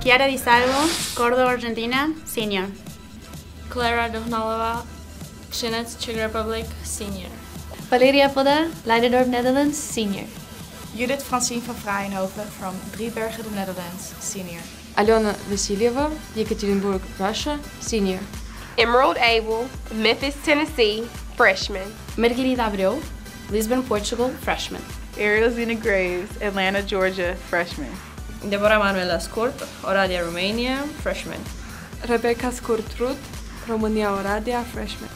Chiara Di Salvo, Córdoba, Argentina, senior. Clara Dohnalova, Chinec, Czech Republic, senior. Valeria Vodda, Leiderdorp, Netherlands, senior. Judith Francine van Vrijenhoven from Driebergen, the Netherlands, senior. Alena Vasilyeva, Yekaterinburg, Russia, senior. Emerald Abel, Memphis, Tennessee, freshman. Margarida Abreu, Lisbon, Portugal, freshman. Ariel Zena Graves, Atlanta, Georgia, freshman. Deborah Manuela Scurt, Oradea, Romania, freshman. Rebecca Scurtrud, România Oradea, freshman.